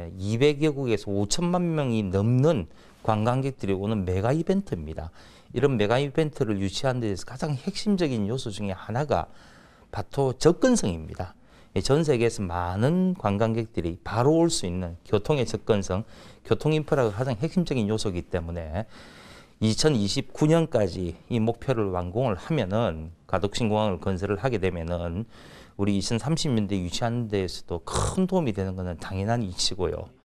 200여 국에서 5천만 명이 넘는 관광객들이 오는 메가 이벤트입니다. 이런 메가 이벤트를 유치하는 데서 가장 핵심적인 요소 중에 하나가 바로 접근성입니다. 예, 전 세계에서 많은 관광객들이 바로 올 수 있는 교통의 접근성, 교통 인프라가 가장 핵심적인 요소이기 때문에 2029년까지 이 목표를 완공을 하면은 가덕신공항을 건설을 하게 되면은 우리 2030년대 유치하는 데에서도 큰 도움이 되는 것은 당연한 이치고요.